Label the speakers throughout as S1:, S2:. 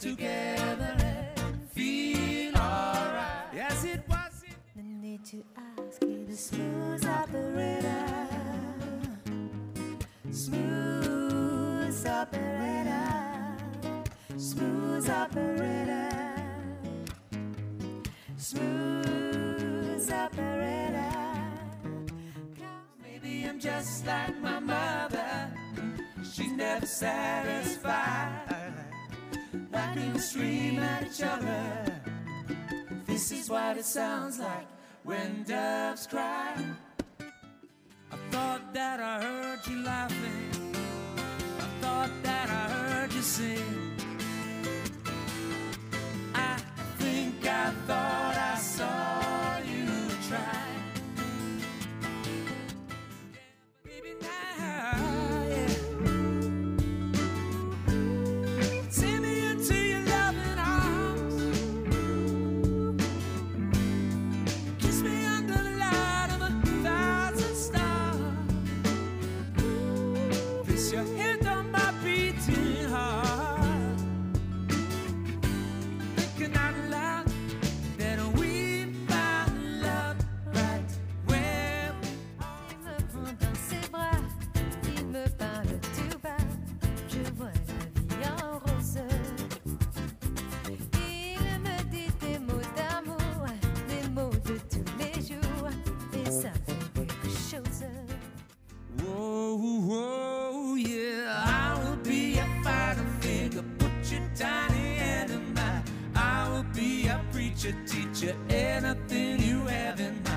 S1: together and feel alright. Yes, it was. It.
S2: No need to ask you the smooth operator. Smooth operator. Smooth operator. Smooth operator.
S1: Maybe I'm just like my mother. She's never satisfied can scream at each other. This is what it sounds like when doves cry. I thought that I heard you laughing. you anything you haven't.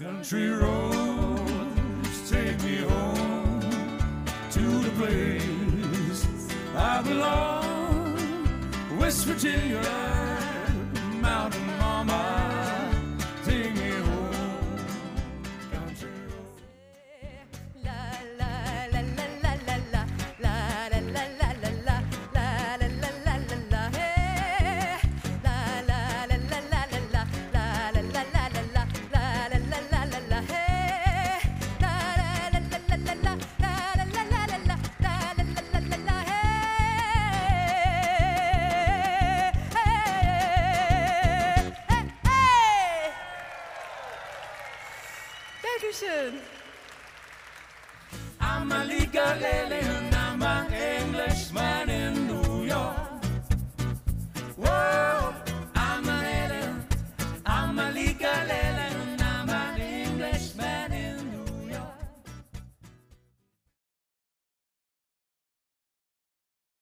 S1: Country roads take me home to the place I belong. West Virginia, Mountain Mama. I'm a legal alien.